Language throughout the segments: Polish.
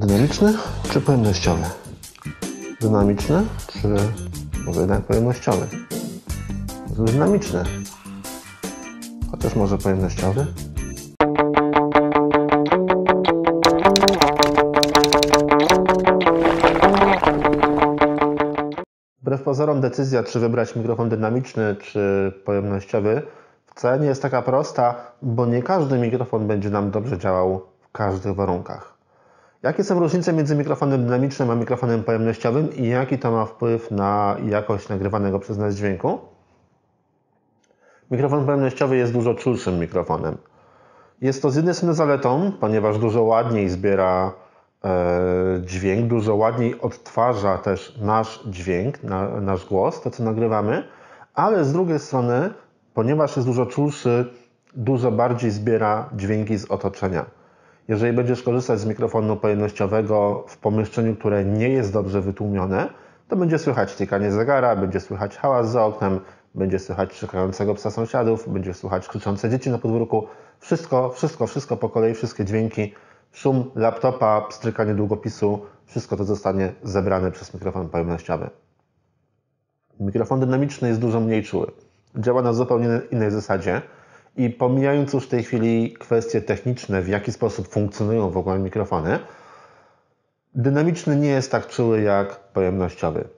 Dynamiczny czy pojemnościowy? Dynamiczny czy może jednak pojemnościowy? Dynamiczny. Chociaż może pojemnościowy? Wbrew pozorom decyzja, czy wybrać mikrofon dynamiczny, czy pojemnościowy, wcale nie jest taka prosta, bo nie każdy mikrofon będzie nam dobrze działał w każdych warunkach. Jakie są różnice między mikrofonem dynamicznym a mikrofonem pojemnościowym i jaki to ma wpływ na jakość nagrywanego przez nas dźwięku? Mikrofon pojemnościowy jest dużo czulszym mikrofonem. Jest to z jednej strony zaletą, ponieważ dużo ładniej zbiera e, dźwięk, dużo ładniej odtwarza też nasz dźwięk, na, nasz głos, to co nagrywamy, ale z drugiej strony, ponieważ jest dużo czulszy, dużo bardziej zbiera dźwięki z otoczenia. Jeżeli będziesz korzystać z mikrofonu pojemnościowego w pomieszczeniu, które nie jest dobrze wytłumione, to będzie słychać tykanie zegara, będzie słychać hałas za oknem, będzie słychać czekającego psa sąsiadów, będzie słychać krzyczące dzieci na podwórku. Wszystko, wszystko, wszystko po kolei, wszystkie dźwięki, szum laptopa, pstrykanie długopisu, wszystko to zostanie zebrane przez mikrofon pojemnościowy. Mikrofon dynamiczny jest dużo mniej czuły. Działa na zupełnie innej zasadzie. I pomijając już w tej chwili kwestie techniczne, w jaki sposób funkcjonują w ogóle mikrofony, dynamiczny nie jest tak czuły jak pojemnościowy.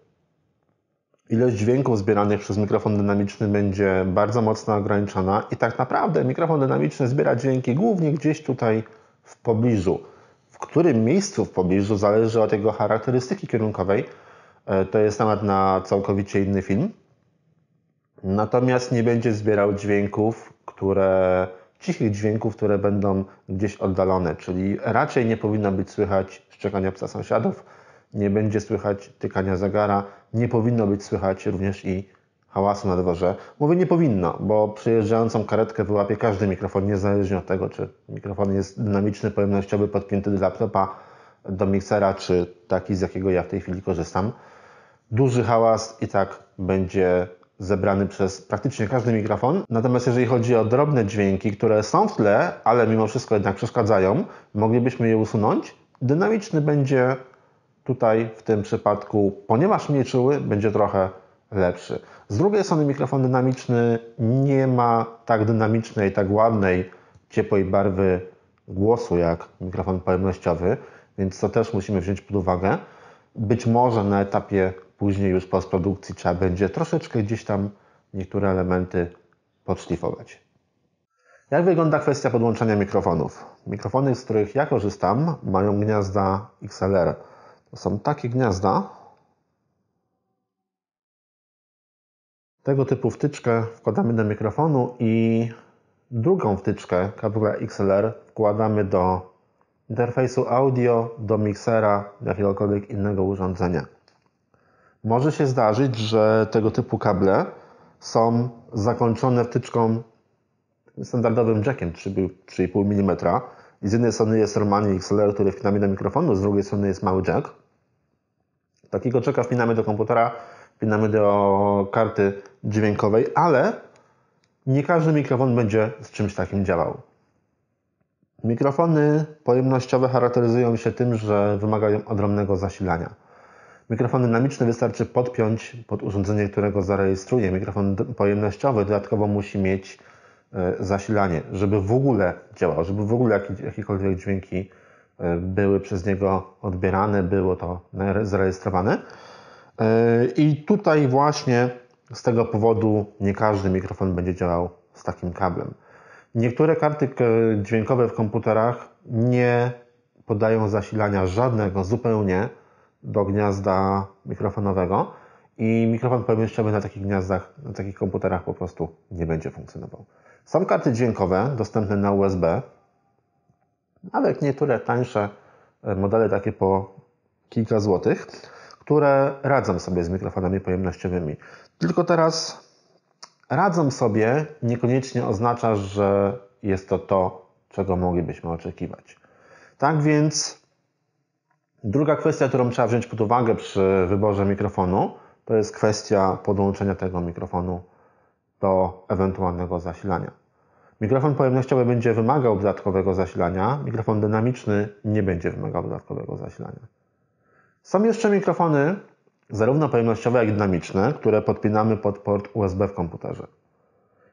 Ilość dźwięków zbieranych przez mikrofon dynamiczny będzie bardzo mocno ograniczona i tak naprawdę mikrofon dynamiczny zbiera dźwięki głównie gdzieś tutaj w pobliżu. W którym miejscu w pobliżu zależy od jego charakterystyki kierunkowej. E, to jest temat na całkowicie inny film. Natomiast nie będzie zbierał dźwięków, które, cichych dźwięków, które będą gdzieś oddalone, czyli raczej nie powinno być słychać szczekania psa sąsiadów, nie będzie słychać tykania zegara, nie powinno być słychać również i hałasu na dworze. Mówię nie powinno, bo przyjeżdżającą karetkę wyłapie każdy mikrofon, niezależnie od tego, czy mikrofon jest dynamiczny, pojemnościowy, podpięty do laptopa, do miksera, czy taki, z jakiego ja w tej chwili korzystam. Duży hałas i tak będzie zebrany przez praktycznie każdy mikrofon. Natomiast jeżeli chodzi o drobne dźwięki, które są w tle, ale mimo wszystko jednak przeszkadzają, moglibyśmy je usunąć. Dynamiczny będzie tutaj w tym przypadku, ponieważ mniej czuły, będzie trochę lepszy. Z drugiej strony mikrofon dynamiczny nie ma tak dynamicznej, tak ładnej, ciepłej barwy głosu jak mikrofon pojemnościowy, więc to też musimy wziąć pod uwagę. Być może na etapie później już postprodukcji trzeba będzie troszeczkę gdzieś tam niektóre elementy podszlifować. Jak wygląda kwestia podłączenia mikrofonów? Mikrofony, z których ja korzystam, mają gniazda XLR. To są takie gniazda. Tego typu wtyczkę wkładamy do mikrofonu i drugą wtyczkę kabla XLR wkładamy do interfejsu audio, do miksera, jakiegokolwiek innego urządzenia. Może się zdarzyć, że tego typu kable są zakończone wtyczką standardowym jackiem 3,5 mm. I z jednej strony jest normalnie XLR, który wpinamy do mikrofonu, z drugiej strony jest mały jack. Takiego jacka wpinamy do komputera, wpinamy do karty dźwiękowej, ale nie każdy mikrofon będzie z czymś takim działał. Mikrofony pojemnościowe charakteryzują się tym, że wymagają ogromnego zasilania. Mikrofon dynamiczny wystarczy podpiąć pod urządzenie, którego zarejestruje. Mikrofon pojemnościowy dodatkowo musi mieć e, zasilanie, żeby w ogóle działał, żeby w ogóle jakiekolwiek dźwięki e, były przez niego odbierane, było to zarejestrowane. E, I tutaj właśnie z tego powodu nie każdy mikrofon będzie działał z takim kablem. Niektóre karty dźwiękowe w komputerach nie podają zasilania żadnego zupełnie do gniazda mikrofonowego i mikrofon pojemnościowy na takich gniazdach, na takich komputerach po prostu nie będzie funkcjonował. Są karty dźwiękowe dostępne na USB, nawet niektóre tańsze e, modele, takie po kilka złotych, które radzą sobie z mikrofonami pojemnościowymi. Tylko teraz radzą sobie niekoniecznie oznacza, że jest to to, czego moglibyśmy oczekiwać. Tak więc Druga kwestia, którą trzeba wziąć pod uwagę przy wyborze mikrofonu, to jest kwestia podłączenia tego mikrofonu do ewentualnego zasilania. Mikrofon pojemnościowy będzie wymagał dodatkowego zasilania, mikrofon dynamiczny nie będzie wymagał dodatkowego zasilania. Są jeszcze mikrofony, zarówno pojemnościowe, jak i dynamiczne, które podpinamy pod port USB w komputerze.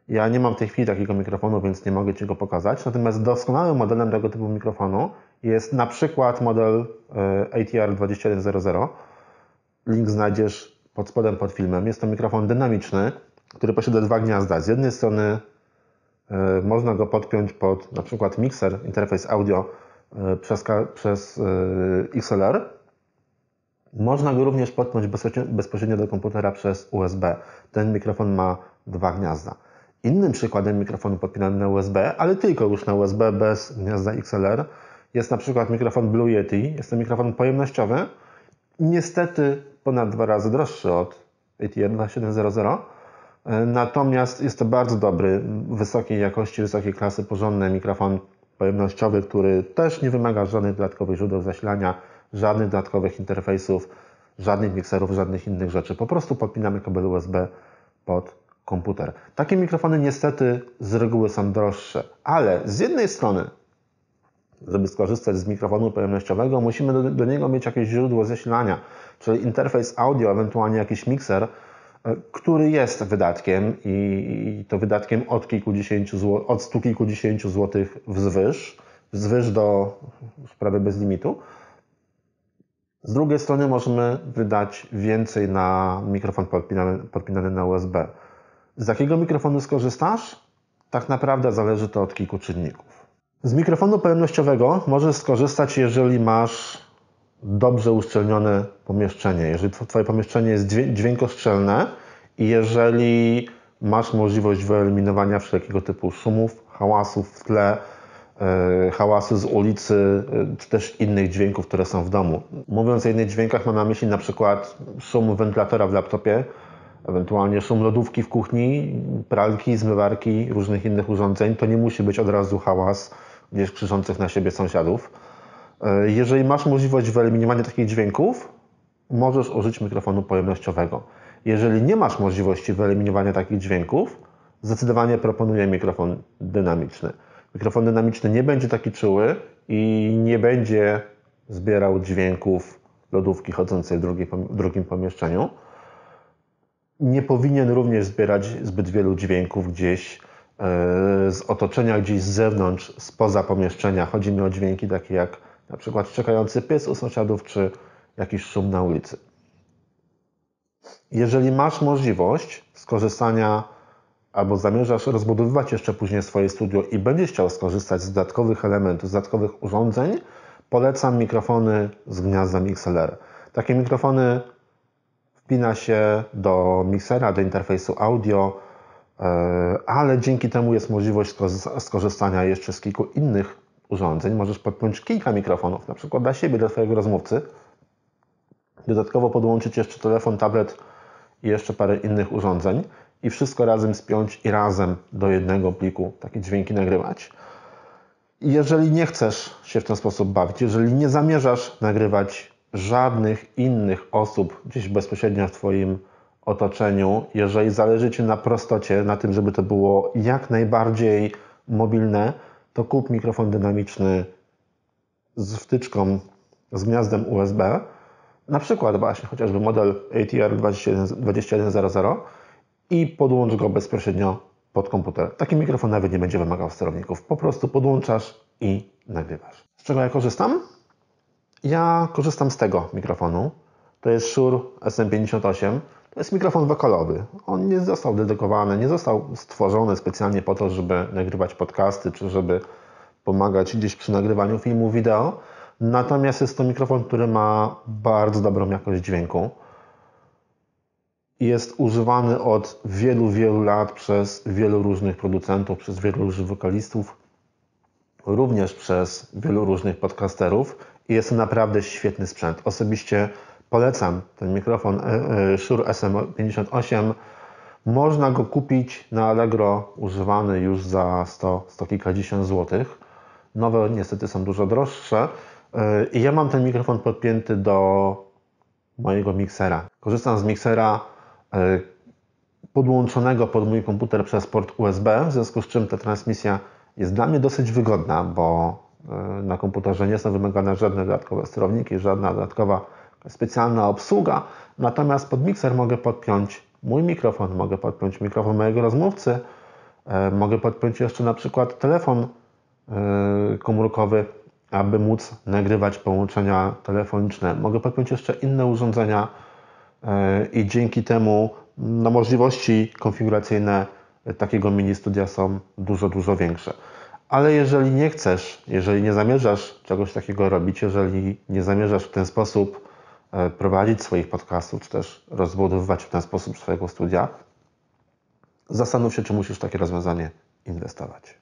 Ja nie mam w tej chwili takiego mikrofonu, więc nie mogę Ci go pokazać. Natomiast doskonałym modelem tego typu mikrofonu jest na przykład model e, ATR 2100. Link znajdziesz pod spodem pod filmem. Jest to mikrofon dynamiczny, który posiada dwa gniazda. Z jednej strony e, można go podpiąć pod na przykład mikser, interfejs audio e, przez, przez XLR. Można go również podpiąć bezpośrednio do komputera przez USB. Ten mikrofon ma dwa gniazda. Innym przykładem mikrofonu podpinanym na USB, ale tylko już na USB bez gniazda XLR, jest na przykład mikrofon Blue Yeti. Jest to mikrofon pojemnościowy, niestety ponad dwa razy droższy od ATM 2700. Natomiast jest to bardzo dobry, wysokiej jakości, wysokiej klasy, porządny mikrofon pojemnościowy, który też nie wymaga żadnych dodatkowych źródeł zasilania, żadnych dodatkowych interfejsów, żadnych mikserów, żadnych innych rzeczy. Po prostu podpinamy kabel USB pod komputer. Takie mikrofony niestety z reguły są droższe, ale z jednej strony, żeby skorzystać z mikrofonu pojemnościowego, musimy do, do niego mieć jakieś źródło zasilania, czyli interfejs audio, ewentualnie jakiś mikser, e, który jest wydatkiem i to wydatkiem od, kilkudziesięciu zł, od stu kilkudziesięciu złotych wzwyż, wzwyż do prawie bez limitu. Z drugiej strony możemy wydać więcej na mikrofon podpinany, podpinany na USB. Z jakiego mikrofonu skorzystasz? Tak naprawdę zależy to od kilku czynników. Z mikrofonu pojemnościowego możesz skorzystać, jeżeli masz dobrze uszczelnione pomieszczenie, jeżeli Twoje pomieszczenie jest dźwiękoszczelne i jeżeli masz możliwość wyeliminowania wszelkiego typu szumów, hałasów w tle, e, hałasy z ulicy, e, czy też innych dźwięków, które są w domu. Mówiąc o innych dźwiękach, mam na myśli na przykład szum wentylatora w laptopie, ewentualnie szum lodówki w kuchni, pralki, zmywarki, różnych innych urządzeń. To nie musi być od razu hałas krzyczących na siebie sąsiadów. E, jeżeli masz możliwość wyeliminowania takich dźwięków, możesz użyć mikrofonu pojemnościowego. Jeżeli nie masz możliwości wyeliminowania takich dźwięków, zdecydowanie proponuję mikrofon dynamiczny. Mikrofon dynamiczny nie będzie taki czuły i nie będzie zbierał dźwięków lodówki chodzącej w drugim pomieszczeniu nie powinien również zbierać zbyt wielu dźwięków gdzieś z otoczenia, gdzieś z zewnątrz, spoza pomieszczenia. Chodzi mi o dźwięki takie jak na przykład czekający pies u sąsiadów, czy jakiś szum na ulicy. Jeżeli masz możliwość skorzystania albo zamierzasz rozbudowywać jeszcze później swoje studio i będziesz chciał skorzystać z dodatkowych elementów, z dodatkowych urządzeń, polecam mikrofony z gniazdem XLR. Takie mikrofony wpina się do miksera, do interfejsu audio, ale dzięki temu jest możliwość skorzystania jeszcze z kilku innych urządzeń. Możesz podpiąć kilka mikrofonów, na przykład dla siebie, dla Twojego rozmówcy. Dodatkowo podłączyć jeszcze telefon, tablet i jeszcze parę innych urządzeń i wszystko razem spiąć i razem do jednego pliku takie dźwięki nagrywać. Jeżeli nie chcesz się w ten sposób bawić, jeżeli nie zamierzasz nagrywać żadnych innych osób gdzieś bezpośrednio w Twoim otoczeniu, jeżeli zależy Ci na prostocie, na tym, żeby to było jak najbardziej mobilne, to kup mikrofon dynamiczny z wtyczką z gniazdem USB, na przykład właśnie chociażby model ATR 2100 i podłącz go bezpośrednio pod komputer. Taki mikrofon nawet nie będzie wymagał sterowników. Po prostu podłączasz i nagrywasz. Z czego ja korzystam? Ja korzystam z tego mikrofonu. To jest Shure SM58. To jest mikrofon wokalowy. On nie został dedykowany, nie został stworzony specjalnie po to, żeby nagrywać podcasty, czy żeby pomagać gdzieś przy nagrywaniu filmu, wideo. Natomiast jest to mikrofon, który ma bardzo dobrą jakość dźwięku. Jest używany od wielu, wielu lat przez wielu różnych producentów, przez wielu różnych wokalistów, również przez wielu różnych podcasterów i jest to naprawdę świetny sprzęt. Osobiście polecam ten mikrofon e, e, Shure SM58. Można go kupić na Allegro używany już za 100, 100 kilkadziesiąt złotych. Nowe niestety są dużo droższe. E, I ja mam ten mikrofon podpięty do mojego miksera. Korzystam z miksera podłączonego pod mój komputer przez port USB, w związku z czym ta transmisja jest dla mnie dosyć wygodna, bo na komputerze nie są wymagane żadne dodatkowe sterowniki, żadna dodatkowa specjalna obsługa. Natomiast pod mikser mogę podpiąć mój mikrofon, mogę podpiąć mikrofon mojego rozmówcy, e, mogę podpiąć jeszcze na przykład telefon e, komórkowy, aby móc nagrywać połączenia telefoniczne. Mogę podpiąć jeszcze inne urządzenia i dzięki temu no, możliwości konfiguracyjne takiego mini studia są dużo, dużo większe. Ale jeżeli nie chcesz, jeżeli nie zamierzasz czegoś takiego robić, jeżeli nie zamierzasz w ten sposób e, prowadzić swoich podcastów, czy też rozbudowywać w ten sposób swojego studia, zastanów się, czy musisz takie rozwiązanie inwestować.